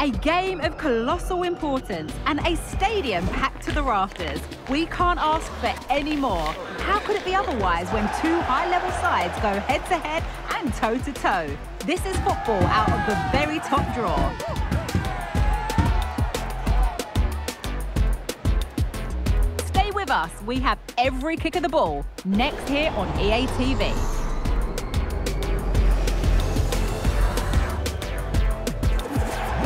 A game of colossal importance and a stadium packed to the rafters. We can't ask for any more. How could it be otherwise when two high-level sides go head-to-head and toe-to-toe? -to -toe? This is football out of the very top draw. Stay with us. We have every kick of the ball next here on EA TV.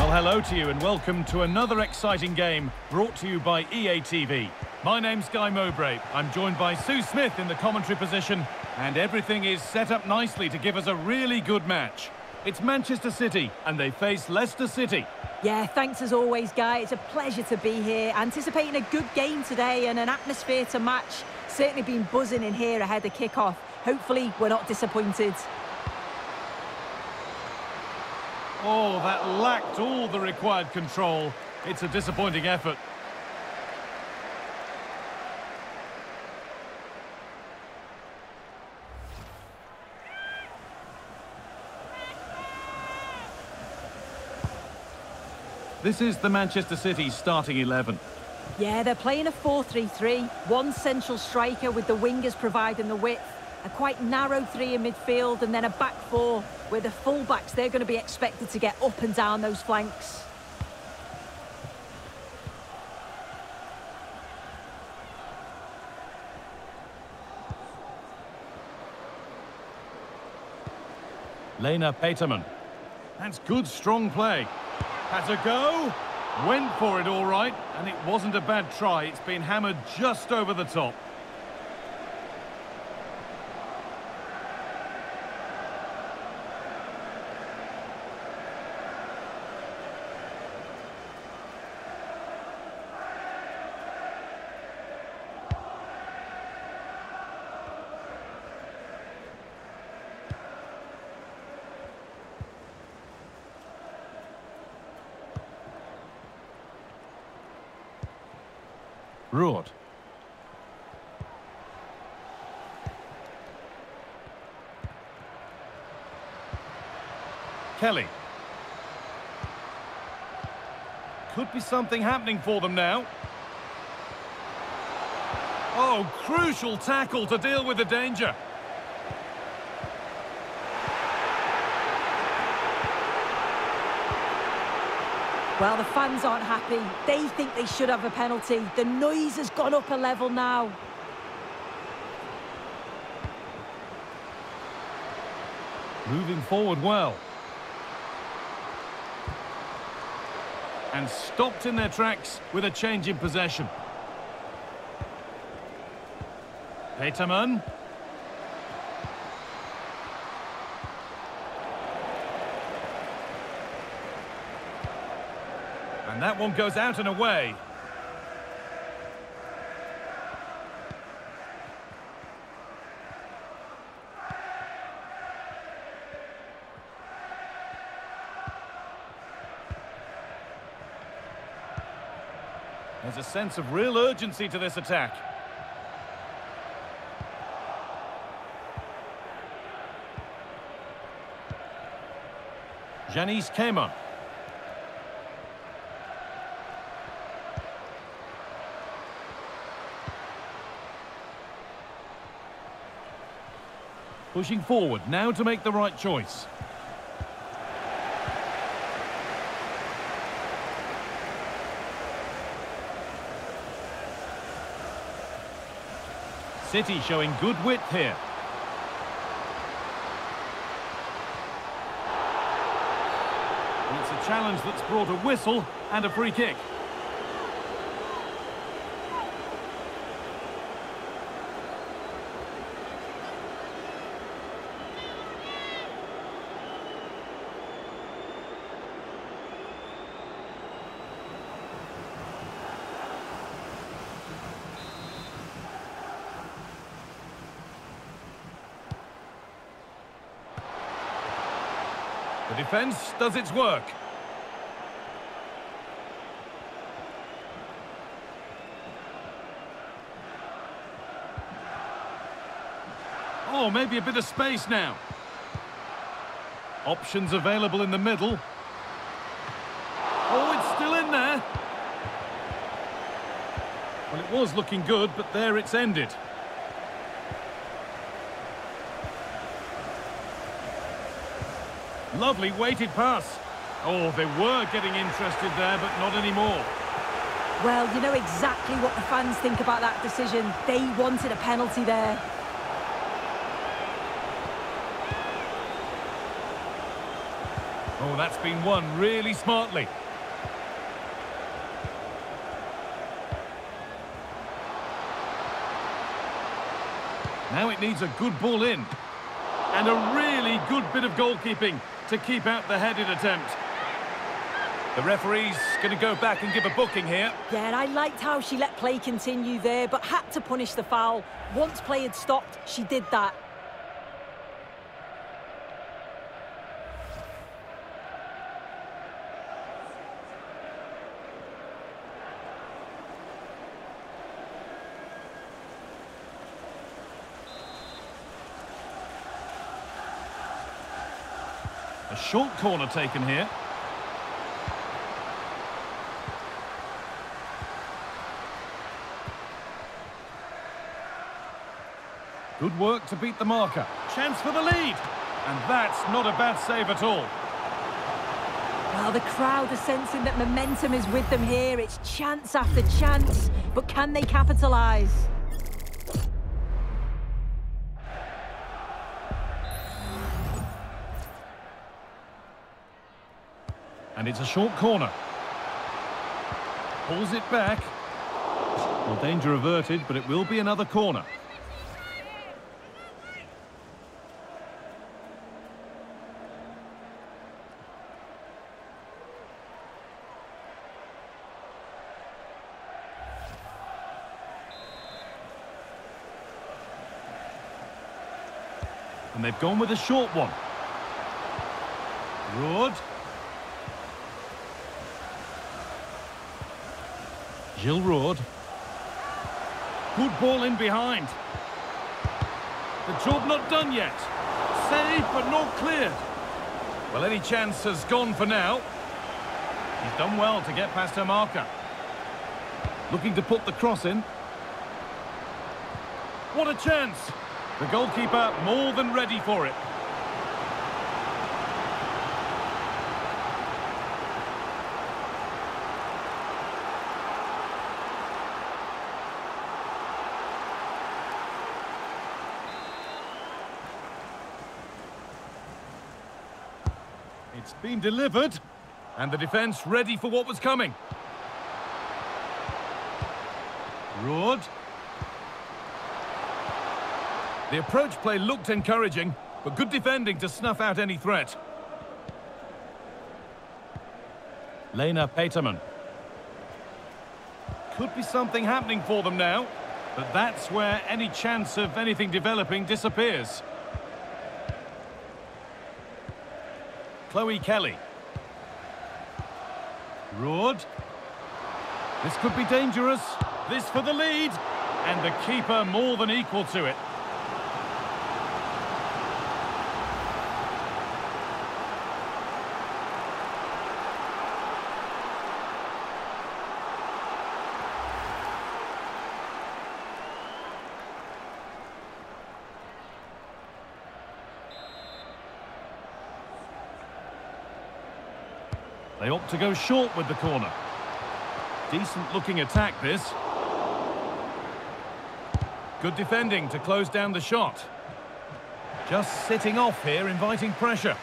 Hello to you and welcome to another exciting game brought to you by EA TV. My name's Guy Mowbray. I'm joined by Sue Smith in the commentary position and everything is set up nicely to give us a really good match. It's Manchester City and they face Leicester City. Yeah, thanks as always, Guy. It's a pleasure to be here. Anticipating a good game today and an atmosphere to match. Certainly been buzzing in here ahead of kick-off. Hopefully, we're not disappointed. Oh, that lacked all the required control. It's a disappointing effort. This is the Manchester City starting 11. Yeah, they're playing a 4-3-3. One central striker with the wingers providing the width a quite narrow three in midfield and then a back four where the fullbacks, they're going to be expected to get up and down those flanks. Lena Petermann. That's good, strong play. Has a go. Went for it all right, and it wasn't a bad try. It's been hammered just over the top. Roord. Kelly. Could be something happening for them now. Oh, crucial tackle to deal with the danger. Well, the fans aren't happy. They think they should have a penalty. The noise has gone up a level now. Moving forward well. And stopped in their tracks with a change in possession. Petermann. That one goes out and away. There's a sense of real urgency to this attack. Janice Cayman. Pushing forward, now to make the right choice. City showing good width here. It's a challenge that's brought a whistle and a free kick. The defence does its work. Oh, maybe a bit of space now. Options available in the middle. Oh, it's still in there. Well, it was looking good, but there it's ended. Lovely weighted pass. Oh, they were getting interested there, but not anymore. Well, you know exactly what the fans think about that decision. They wanted a penalty there. Oh, that's been won really smartly. Now it needs a good ball in. And a really good bit of goalkeeping to keep out the headed attempt. The referee's going to go back and give a booking here. Yeah, and I liked how she let play continue there, but had to punish the foul. Once play had stopped, she did that. Short corner taken here. Good work to beat the marker. Chance for the lead. And that's not a bad save at all. Well, the crowd are sensing that momentum is with them here. It's chance after chance. But can they capitalise? And it's a short corner. Pulls it back. Well, danger averted, but it will be another corner. And they've gone with a short one. Good. Jill Roord. Good ball in behind. The job not done yet. Saved but not cleared. Well, any chance has gone for now. He's done well to get past her marker. Looking to put the cross in. What a chance! The goalkeeper more than ready for it. Been delivered, and the defence ready for what was coming. Roord. The approach play looked encouraging, but good defending to snuff out any threat. Lena Petermann. Could be something happening for them now, but that's where any chance of anything developing disappears. Chloe Kelly. Roord. This could be dangerous. This for the lead. And the keeper more than equal to it. They opt to go short with the corner. Decent looking attack this. Good defending to close down the shot. Just sitting off here, inviting pressure.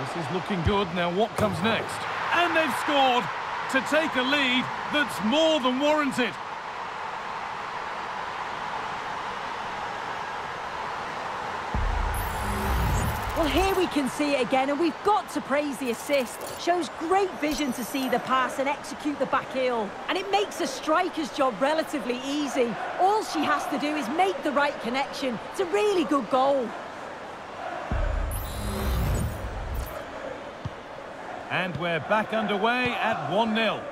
This is looking good. Now what comes next? And they've scored to take a lead that's more than warranted. Well, here we can see it again, and we've got to praise the assist. Shows great vision to see the pass and execute the back heel. And it makes a striker's job relatively easy. All she has to do is make the right connection. It's a really good goal. And we're back underway at 1-0.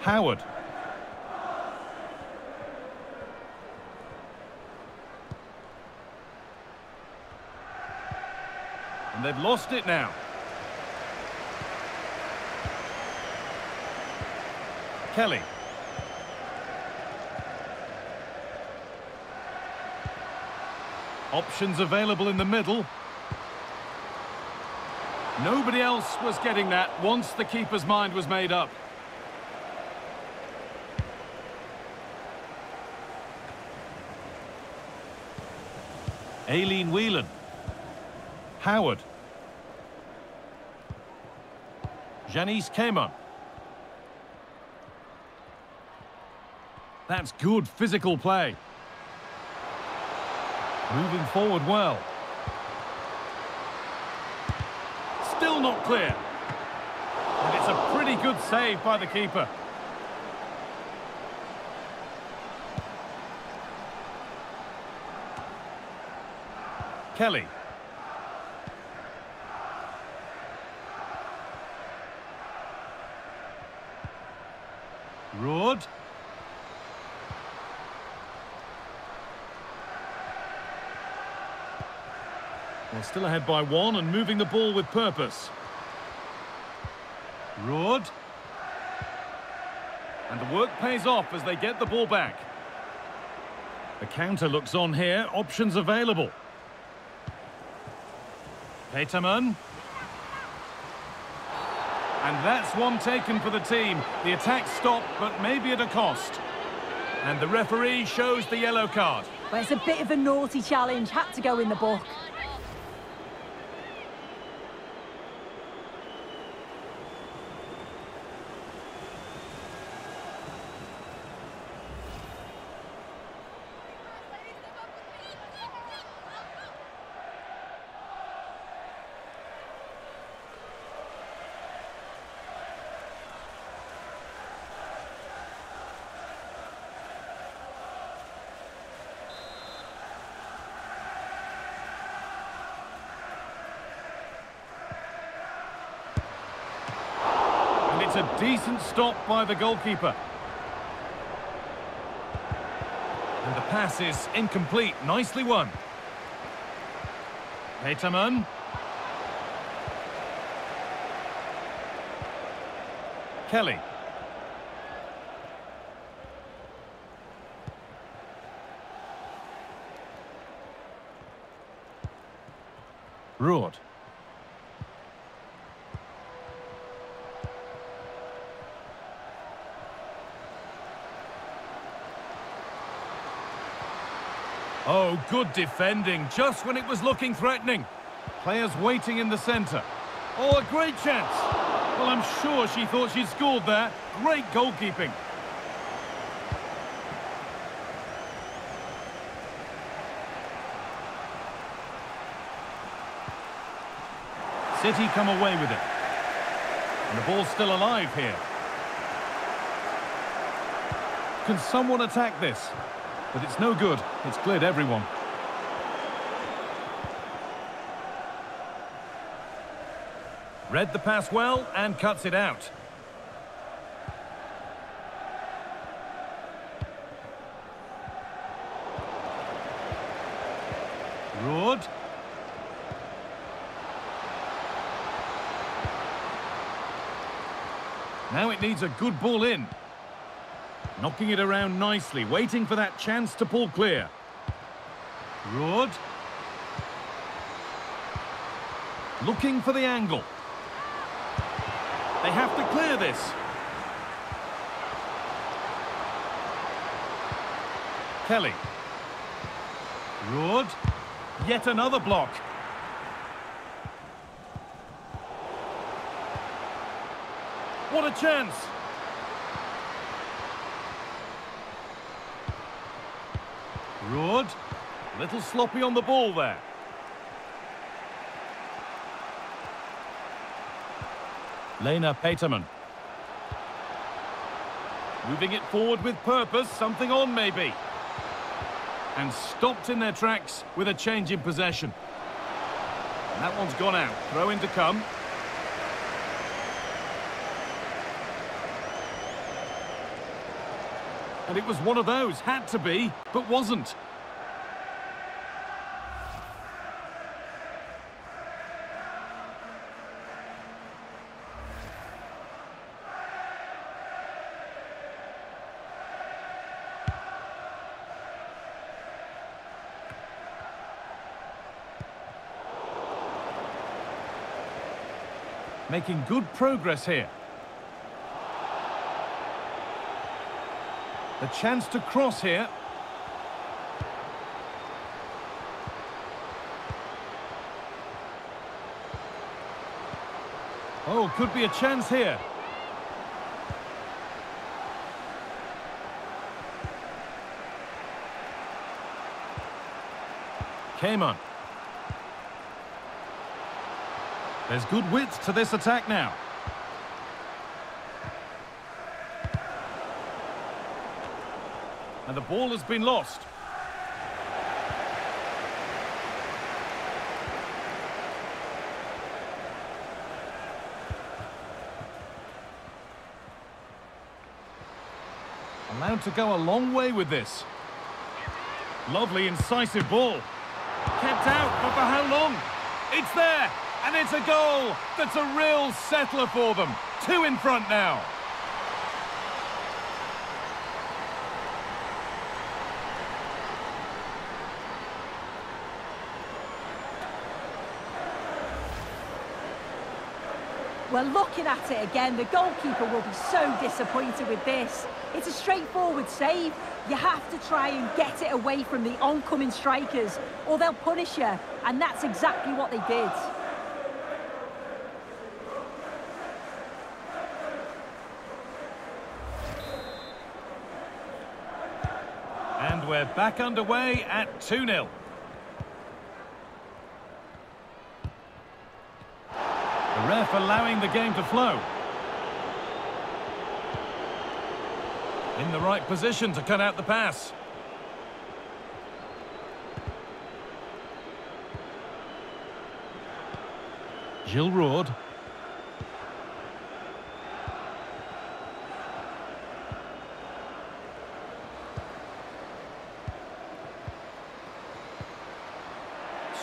Howard. They've lost it now. Kelly. Options available in the middle. Nobody else was getting that once the keeper's mind was made up. Aileen Whelan. Howard. Janice Cayman. That's good physical play. Moving forward well. Still not clear. And it's a pretty good save by the keeper. Kelly. Roord. Well, still ahead by one and moving the ball with purpose. Roord. And the work pays off as they get the ball back. The counter looks on here, options available. Petermann. And that's one taken for the team. The attack stopped, but maybe at a cost. And the referee shows the yellow card. Well, it's a bit of a naughty challenge, had to go in the book. A decent stop by the goalkeeper. And the pass is incomplete. Nicely won. Petermann. Kelly. Good defending, just when it was looking threatening. Players waiting in the centre. Oh, a great chance. Well, I'm sure she thought she'd scored there. Great goalkeeping. City come away with it. And the ball's still alive here. Can someone attack this? But it's no good. It's cleared everyone. Read the pass well and cuts it out. Roord. Now it needs a good ball in. Knocking it around nicely, waiting for that chance to pull clear. Roord. Looking for the angle. They have to clear this. Kelly. Roord. Yet another block. What a chance! Roord. Little sloppy on the ball there. Lena Petermann. Moving it forward with purpose, something on maybe. And stopped in their tracks with a change in possession. And that one's gone out. Throw in to come. And it was one of those, had to be, but wasn't. Making good progress here. The chance to cross here. Oh, could be a chance here. Cayman. There's good width to this attack now. And the ball has been lost. Allowed to go a long way with this. Lovely incisive ball. Kept out, but for how long? It's there, and it's a goal. That's a real settler for them. Two in front now. Well, looking at it again, the goalkeeper will be so disappointed with this. It's a straightforward save. You have to try and get it away from the oncoming strikers, or they'll punish you, and that's exactly what they did. And we're back underway at 2-0. Ref allowing the game to flow. In the right position to cut out the pass. Jill Roord.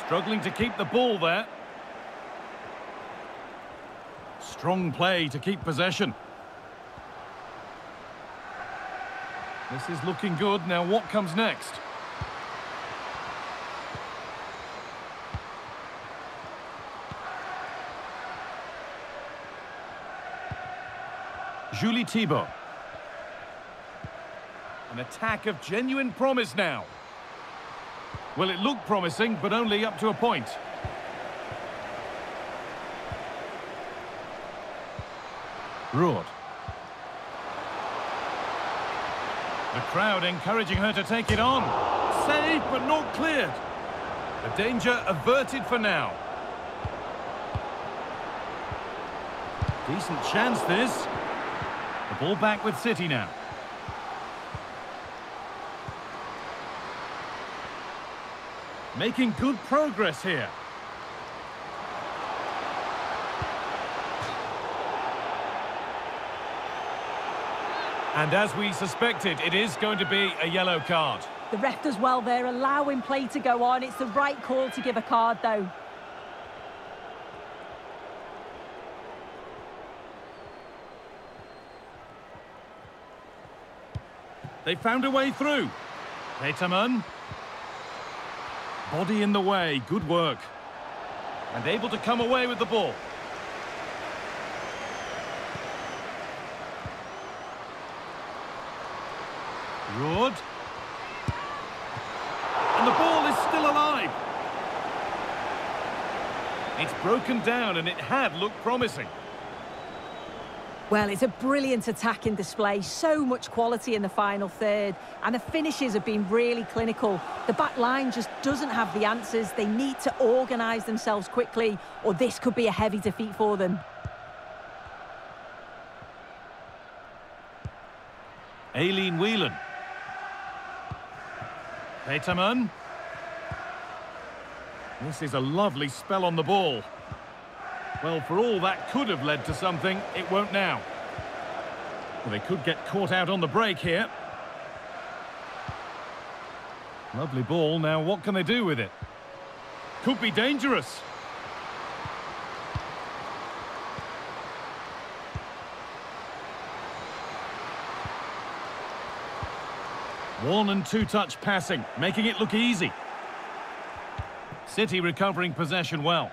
Struggling to keep the ball there. Strong play to keep possession. This is looking good. Now what comes next? Julie Thibaud. An attack of genuine promise now. Well, it looked promising, but only up to a point. Roord. The crowd encouraging her to take it on. Saved, but not cleared. The danger averted for now. Decent chance, this. The ball back with City now. Making good progress here. And as we suspected, it is going to be a yellow card. The ref does well there, allowing play to go on. It's the right call to give a card, though. They found a way through. Petermann. Body in the way, good work. And able to come away with the ball. Roord. And the ball is still alive. It's broken down and it had looked promising. Well, it's a brilliant attacking display. So much quality in the final third. And the finishes have been really clinical. The back line just doesn't have the answers. They need to organise themselves quickly, or this could be a heavy defeat for them. Aileen Whelan. Petermann. This is a lovely spell on the ball. Well, for all that could have led to something, it won't now. Well, they could get caught out on the break here. Lovely ball. Now, what can they do with it? Could be dangerous. One and two touch passing, making it look easy. City recovering possession well.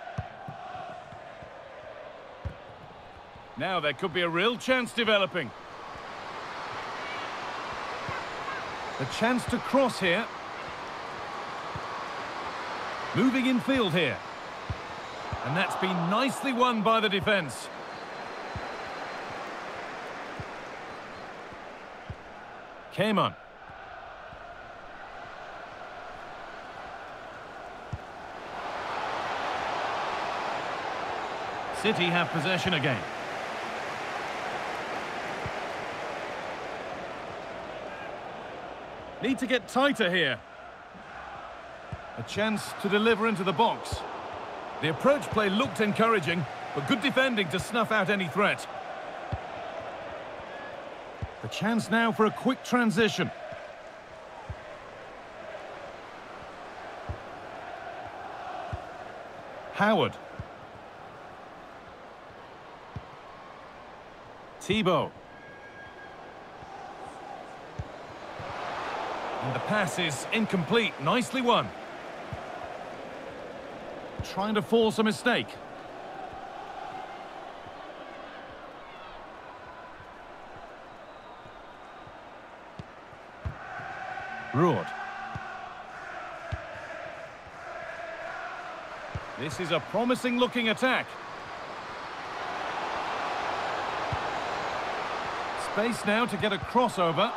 Now there could be a real chance developing. A chance to cross here. Moving in field here. And that's been nicely won by the defence. Cayman. City have possession again. Need to get tighter here. A chance to deliver into the box. The approach play looked encouraging, but good defending to snuff out any threat. The chance now for a quick transition. Howard. Thibaud. And the pass is incomplete. Nicely won. Trying to force a mistake. Roord. This is a promising looking attack. Space now to get a crossover.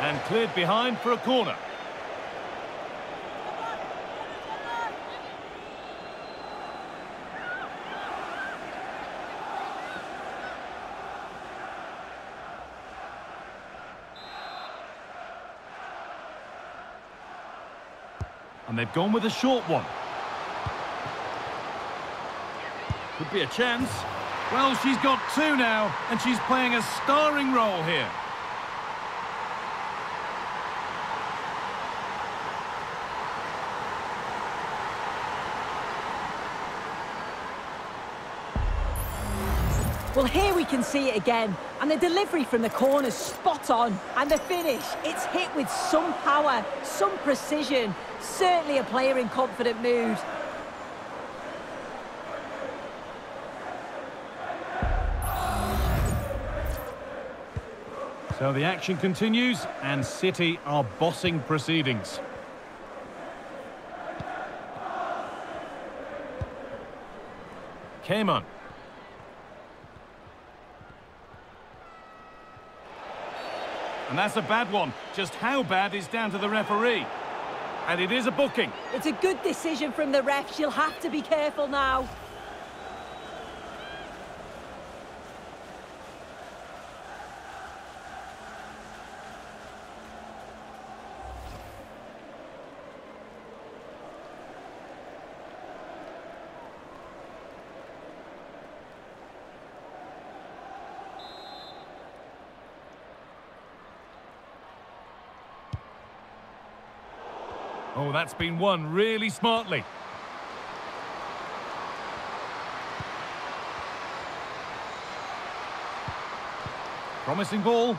And cleared behind for a corner. And they've gone with a short one. Could be a chance. Well, she's got two now, and she's playing a starring role here. Well, here we can see it again. And the delivery from the corner spot on. And the finish, it's hit with some power, some precision. Certainly a player in confident mood. So the action continues, and City are bossing proceedings. Cayman. And that's a bad one. Just how bad is down to the referee. And it is a booking. It's a good decision from the ref. She'll have to be careful now. That's been won really smartly. Promising ball.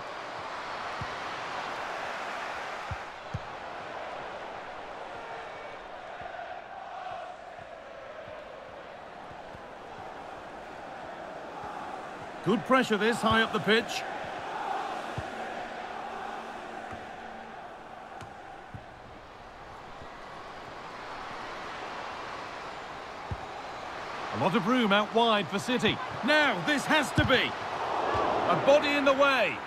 Good pressure this, high up the pitch. Lot of room out wide for City. Now, this has to be. A body in the way.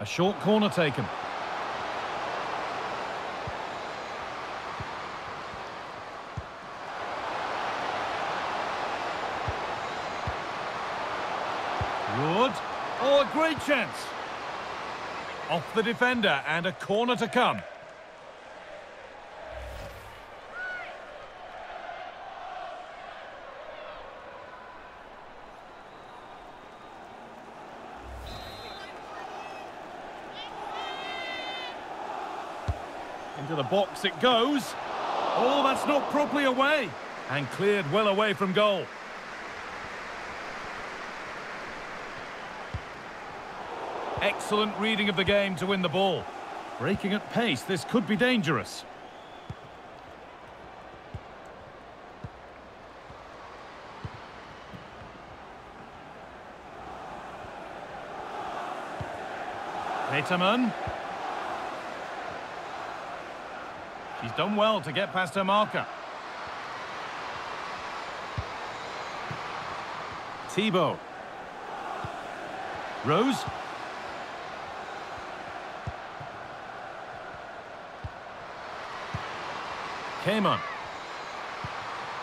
A short corner taken. Wood. Oh, a great chance. Off the defender and a corner to come. Into the box it goes. Oh, that's not properly away. And cleared well away from goal. Excellent reading of the game to win the ball. Breaking at pace, this could be dangerous. Petermann. She's done well to get past her marker. Thibaud. Rose.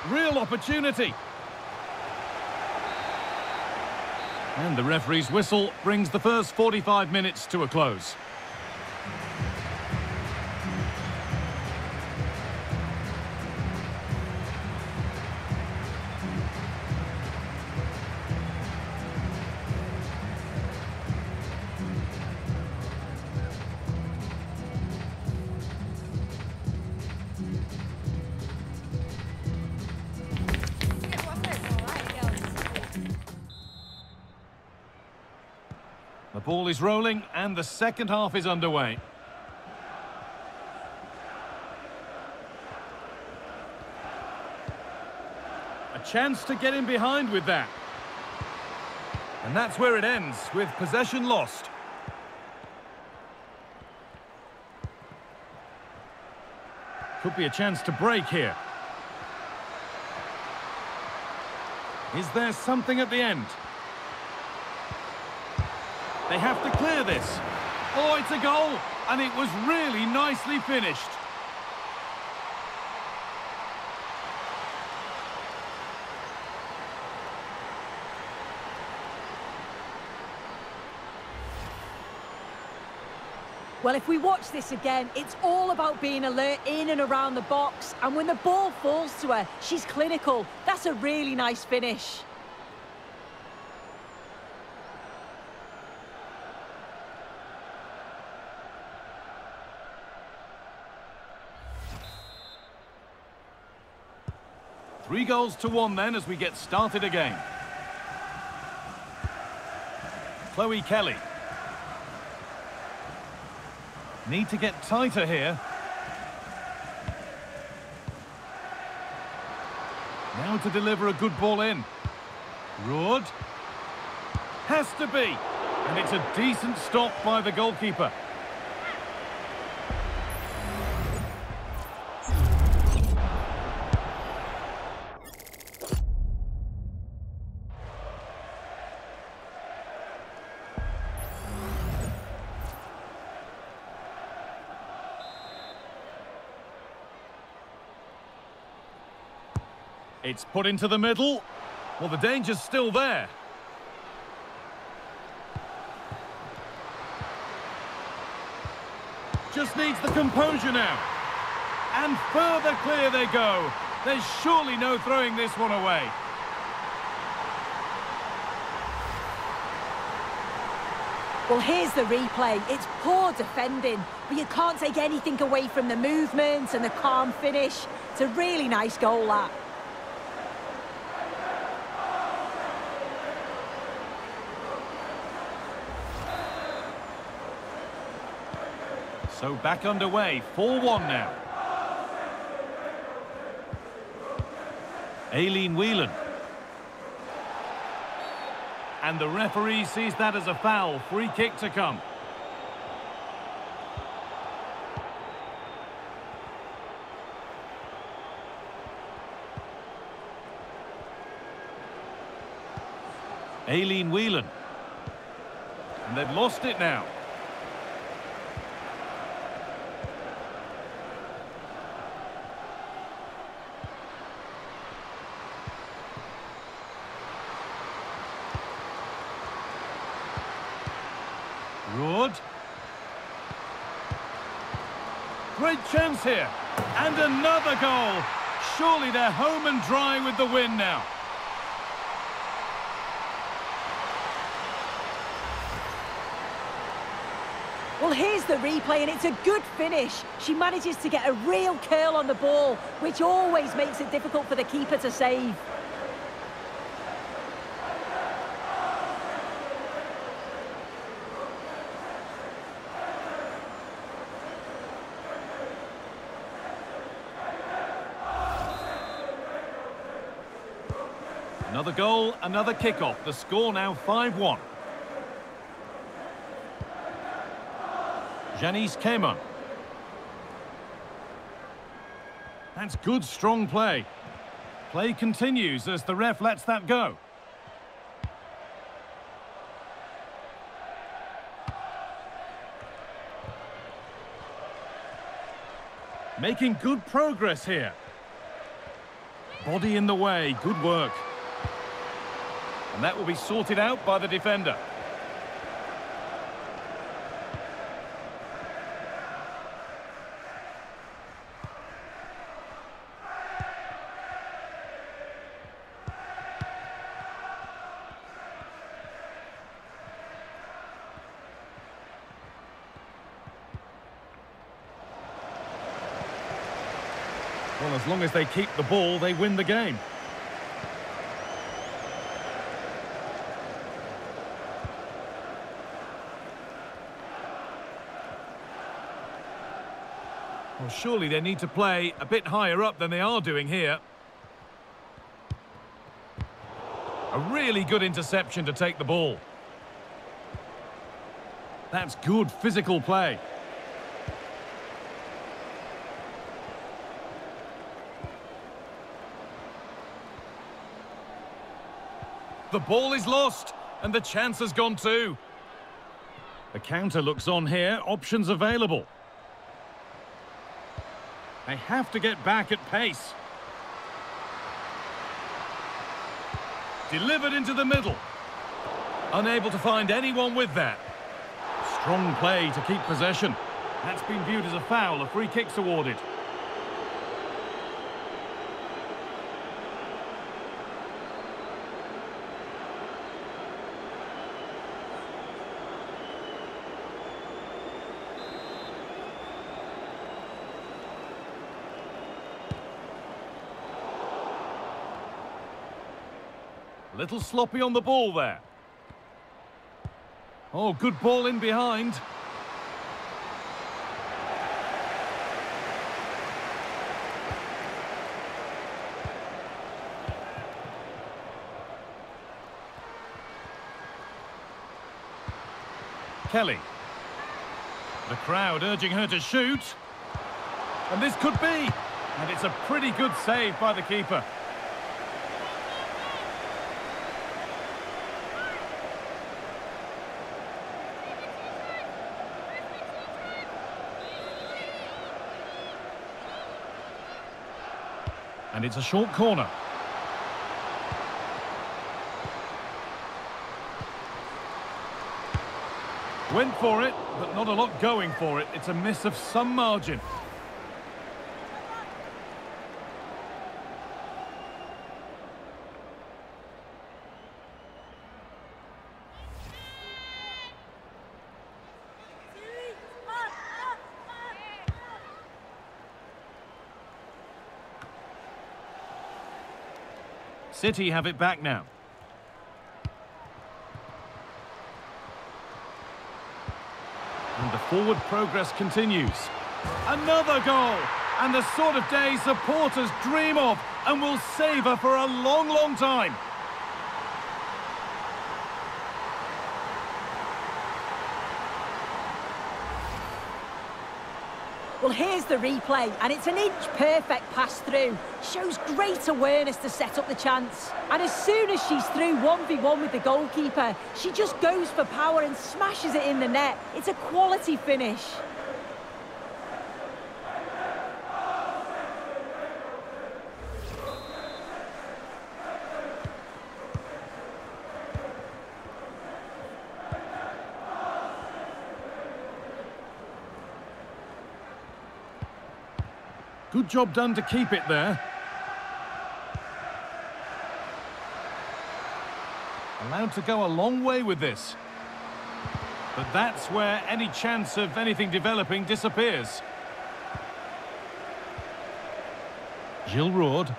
Real opportunity. And the referee's whistle brings the first 45 minutes to a close. And the second half is underway. A chance to get in behind with that. And that's where it ends, with possession lost. Could be a chance to break here. Is there something at the end? They have to clear this. Oh, it's a goal, and it was really nicely finished. Well, if we watch this again, it's all about being alert in and around the box. And when the ball falls to her, she's clinical. That's a really nice finish. Three goals to one then as we get started again. Chloe Kelly. Need to get tighter here. Now to deliver a good ball in. Roord. Has to be. And it's a decent stop by the goalkeeper. It's put into the middle. Well, the danger's still there. Just needs the composure now. And further clear they go. There's surely no throwing this one away. Well, here's the replay. It's poor defending, but you can't take anything away from the movement and the calm finish. It's a really nice goal, that. So back underway, 4-1 now. Aileen Whelan. And the referee sees that as a foul. Free kick to come. Aileen Whelan. And they've lost it now. Roord. Great here. And another goal. Surely they're home and dry with the win now. Well, here's the replay, and it's a good finish. She manages to get a real curl on the ball, which always makes it difficult for the keeper to save. Another goal, another kickoff. The score now 5-1. Janice Cayman. That's good, strong play. Play continues as the ref lets that go. Making good progress here. Body in the way, good work. And that will be sorted out by the defender. Well, as long as they keep the ball, they win the game. Well, surely they need to play a bit higher up than they are doing here. A really good interception to take the ball. That's good physical play. The ball is lost, and the chance has gone too. The counter looks on here, options available. They have to get back at pace. Delivered into the middle. Unable to find anyone with that. Strong play to keep possession. That's been viewed as a foul, a free kick's awarded. Little sloppy on the ball there. Oh, good ball in behind. Kelly. The crowd urging her to shoot. And this could be. And it's a pretty good save by the keeper. And it's a short corner. Went for it, but not a lot going for it. It's a miss of some margin. City have it back now. And the forward progress continues. Another goal! And the sort of day supporters dream of and will savour for a long, long time. Well, here's the replay, and it's an inch-perfect pass-through. Shows great awareness to set up the chance. And as soon as she's through 1v1 with the goalkeeper, she just goes for power and smashes it in the net. It's a quality finish. Good job done to keep it there. Allowed to go a long way with this. But that's where any chance of anything developing disappears. Jill Roord.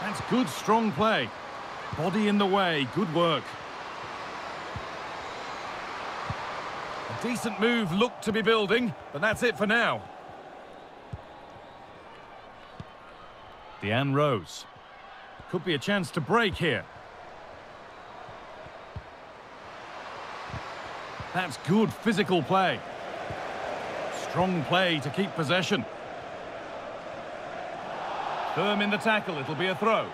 That's good, strong play. Body in the way, good work. Decent move looked to be building, but that's it for now. Deanne Rose. Could be a chance to break here. That's good physical play. Strong play to keep possession. Firm in the tackle, it'll be a throw.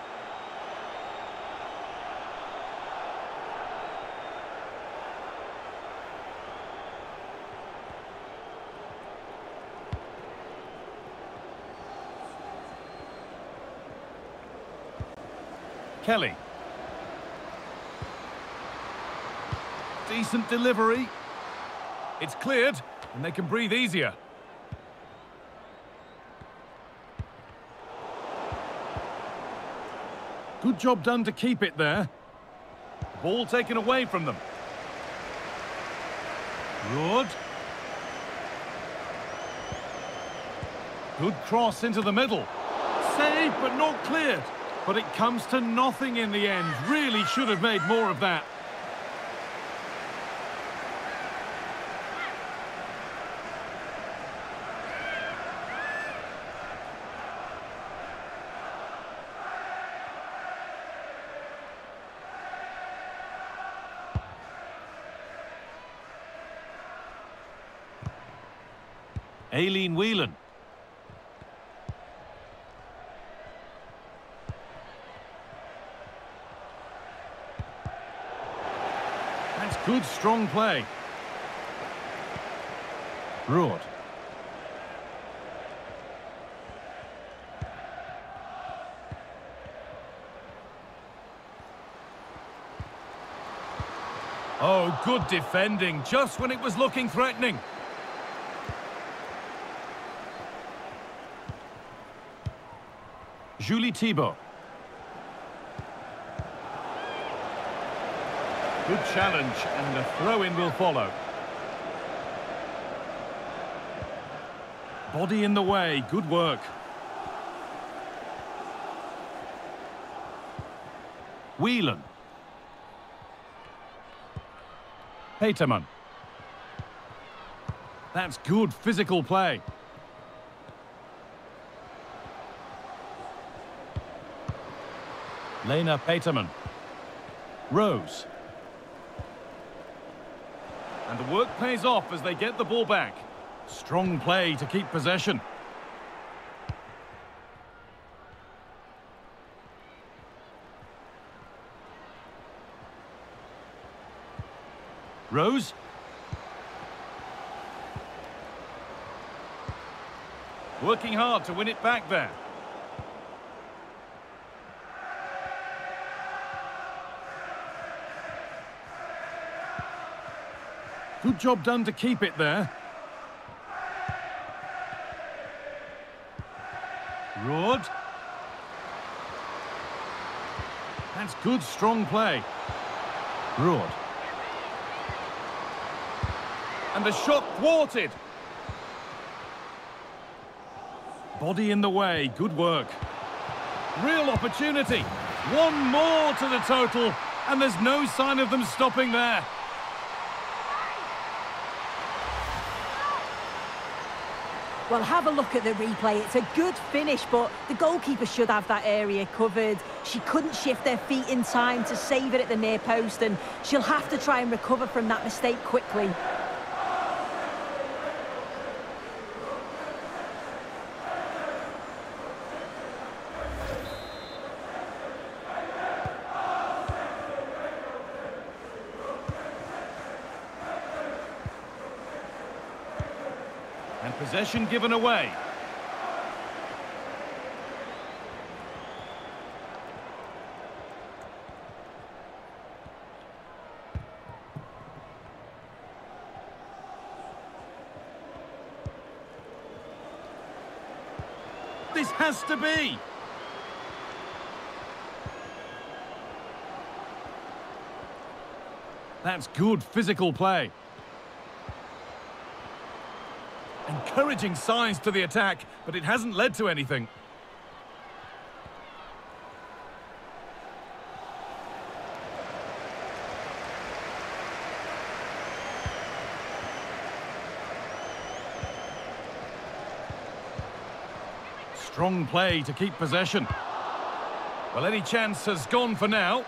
Kelly. Decent delivery. It's cleared, and they can breathe easier. Good job done to keep it there. Ball taken away from them. Good. Good cross into the middle. Saved, but not cleared. But it comes to nothing in the end. Really should have made more of that. Aileen Whelan. That's good, strong play. Roord. Oh, good defending, just when it was looking threatening. Julie Thibaud. Good challenge, and a throw-in will follow. Body in the way, good work. Whelan. Petermann. That's good physical play. Lena Petermann. Rose. Work pays off as they get the ball back. Strong play to keep possession. Rose. Working hard to win it back there. Good job done to keep it there. Roord. That's good, strong play. Roord. And the shot thwarted. Body in the way, good work. Real opportunity. One more to the total, and there's no sign of them stopping there. Well, have a look at the replay. It's a good finish, but the goalkeeper should have that area covered. She couldn't shift their feet in time to save it at the near post, and she'll have to try and recover from that mistake quickly. And possession given away. This has to be! That's good physical play. Encouraging signs to the attack, but it hasn't led to anything. Strong play to keep possession. Well, any chance has gone for now.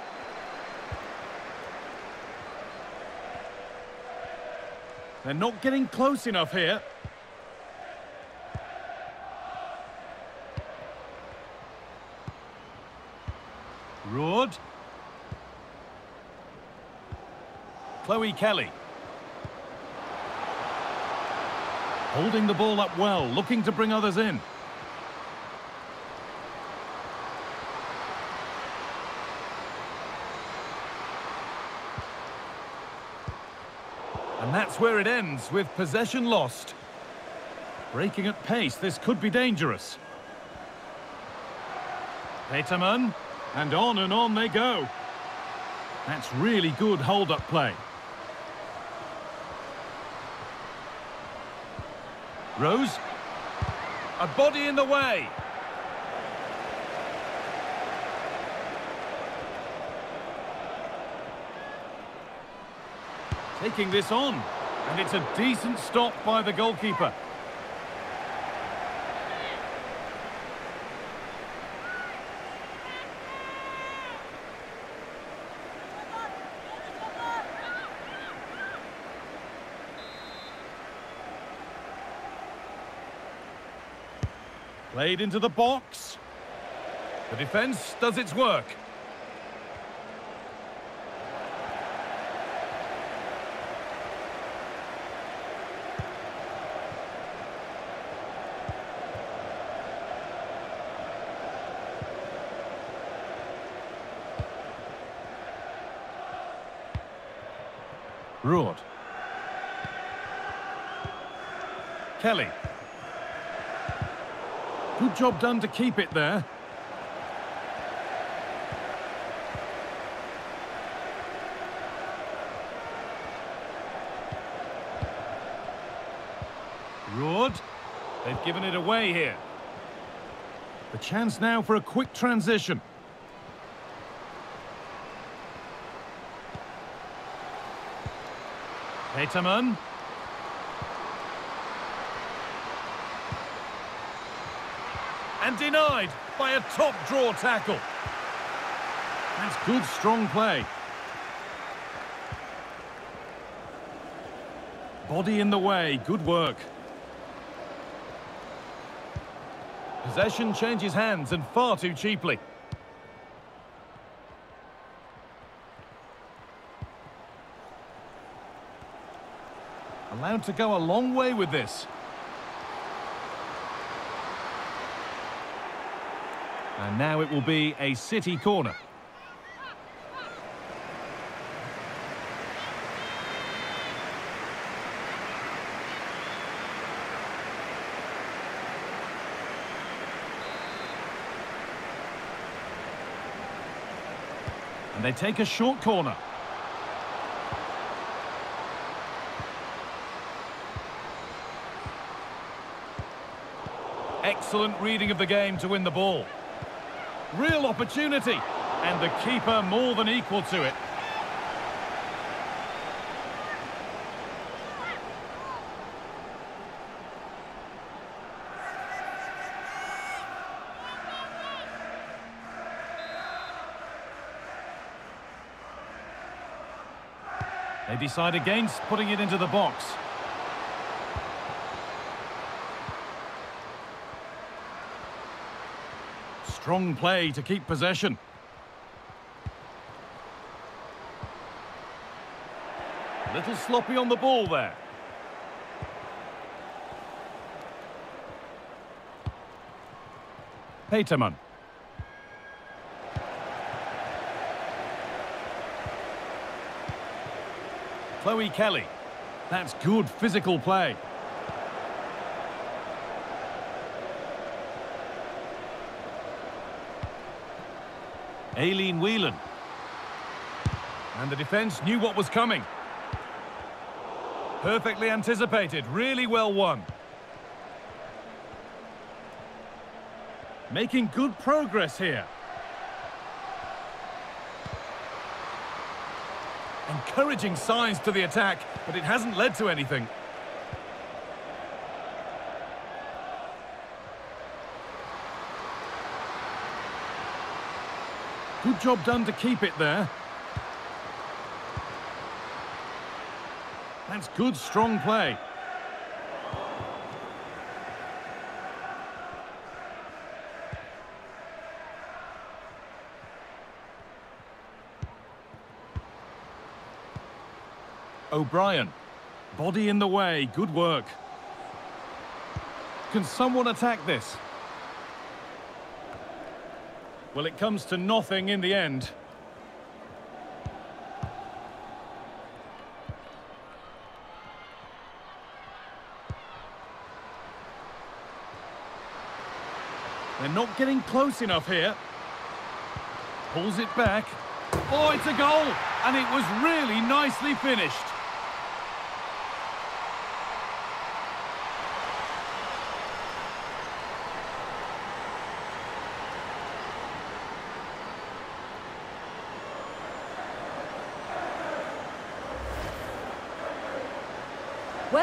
They're not getting close enough here. Roord. Chloe Kelly. Holding the ball up well, looking to bring others in. And that's where it ends, with possession lost. Breaking at pace, this could be dangerous. Petermann, and on and on they go. That's really good hold-up play. Rose. A body in the way. Taking this on. And it's a decent stop by the goalkeeper. Played into the box. The defence does its work. Roord. Kelly. Good job done to keep it there. Roord. They've given it away here. The chance now for a quick transition. Petermann. And denied by a top draw tackle. That's good, strong play. Body in the way, good work. Possession changes hands and far too cheaply. Allowed to go a long way with this. And now it will be a City corner. And they take a short corner. Excellent reading of the game to win the ball. Real opportunity. And the keeper more than equal to it. They decide against putting it into the box. Strong play to keep possession. A little sloppy on the ball there. Petermann. Chloe Kelly. That's good physical play. Aileen Whelan. And the defence knew what was coming. Perfectly anticipated, really well won. Making good progress here. Encouraging signs to the attack, but it hasn't led to anything. Good job done to keep it there. That's good, strong play. O'Brien. Body in the way, good work. Can someone attack this? Well, it comes to nothing in the end. They're not getting close enough here. Pulls it back. Oh, it's a goal! And it was really nicely finished.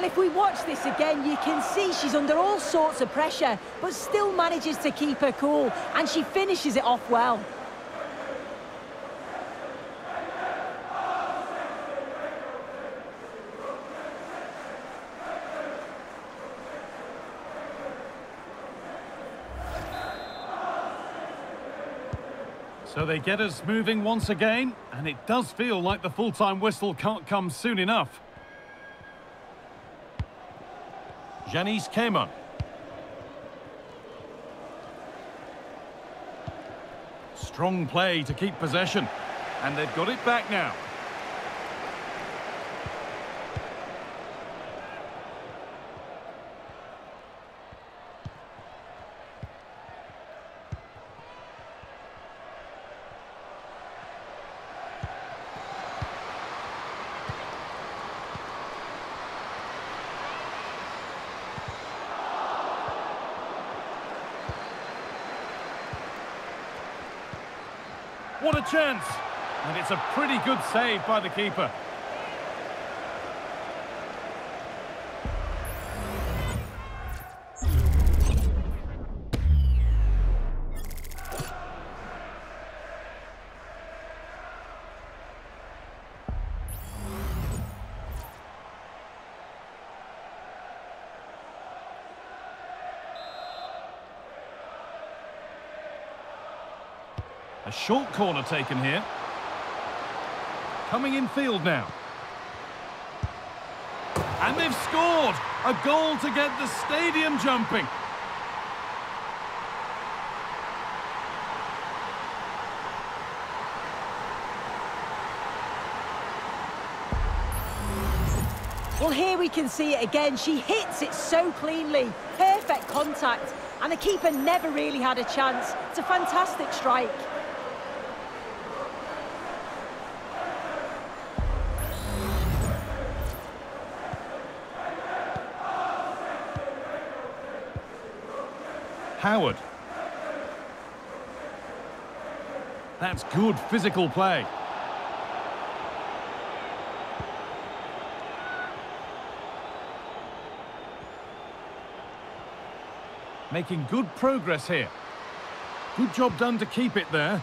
Well, if we watch this again, you can see she's under all sorts of pressure, but still manages to keep her cool, and she finishes it off well. So they get us moving once again, and it does feel like the full-time whistle can't come soon enough. Janice Cayman. Strong play to keep possession. And they've got it back now. What a chance! And it's a pretty good save by the keeper. Short corner taken here. Coming in field now. And they've scored! A goal to get the stadium jumping. Well, here we can see it again. She hits it so cleanly. Perfect contact. And the keeper never really had a chance. It's a fantastic strike. Howard. That's good physical play. Making good progress here. Good job done to keep it there.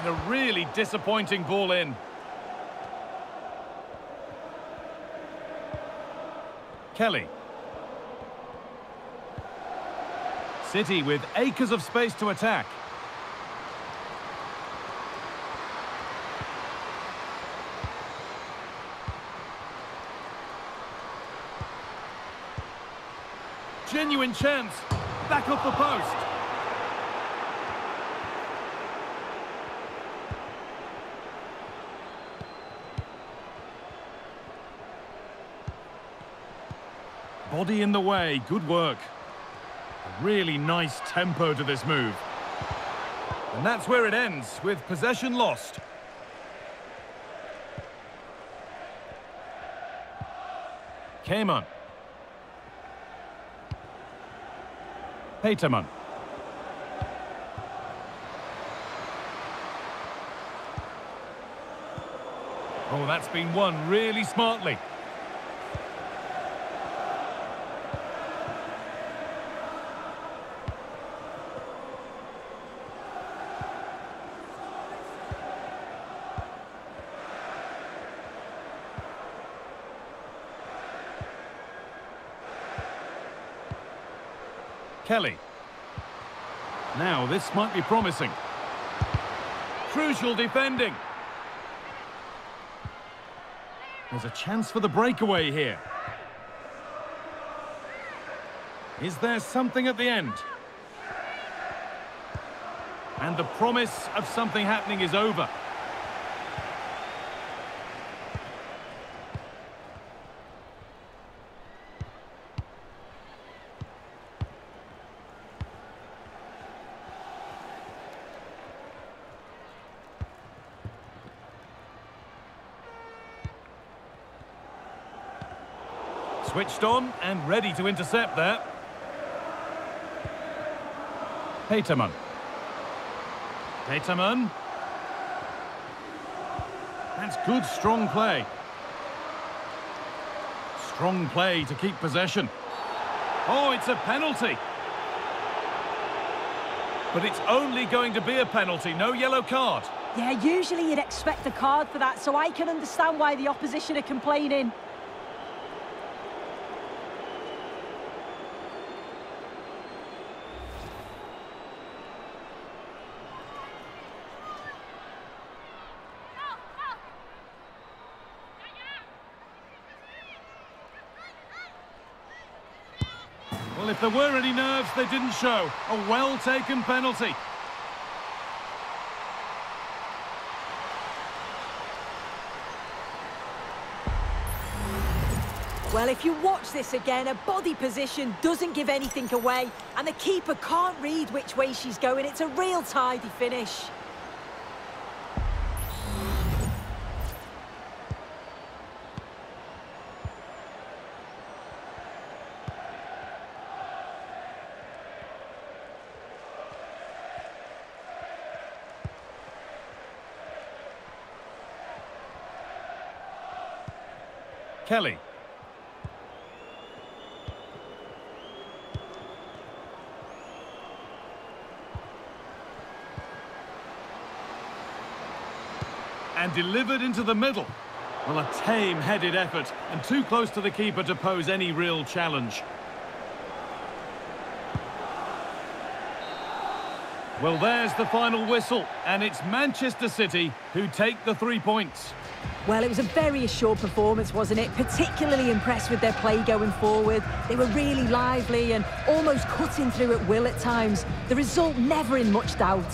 And a really disappointing ball in. Kelly. City with acres of space to attack. Genuine chance. Back up the post. Body in the way. Good work. Really nice tempo to this move. And that's where it ends, with possession lost. Cayman. Petermann. Oh, that's been won really smartly. Kelly. Now, this might be promising. Crucial defending. There's a chance for the breakaway here. Is there something at the end? And the promise of something happening is over. Switched on and ready to intercept there. Petermann. Petermann. That's good, strong play. Strong play to keep possession. Oh, it's a penalty. But it's only going to be a penalty, no yellow card. Yeah, usually you'd expect a card for that, so I can understand why the opposition are complaining. Well, if there were any nerves, they didn't show. A well-taken penalty. Well, if you watch this again, a body position doesn't give anything away, and the keeper can't read which way she's going. It's a real tidy finish. Kelly. And delivered into the middle. Well, a tame-headed effort, and too close to the keeper to pose any real challenge. Well, there's the final whistle, and it's Manchester City who take the three points. Well, it was a very assured performance, wasn't it? Particularly impressed with their play going forward. They were really lively and almost cutting through at will at times. The result never in much doubt.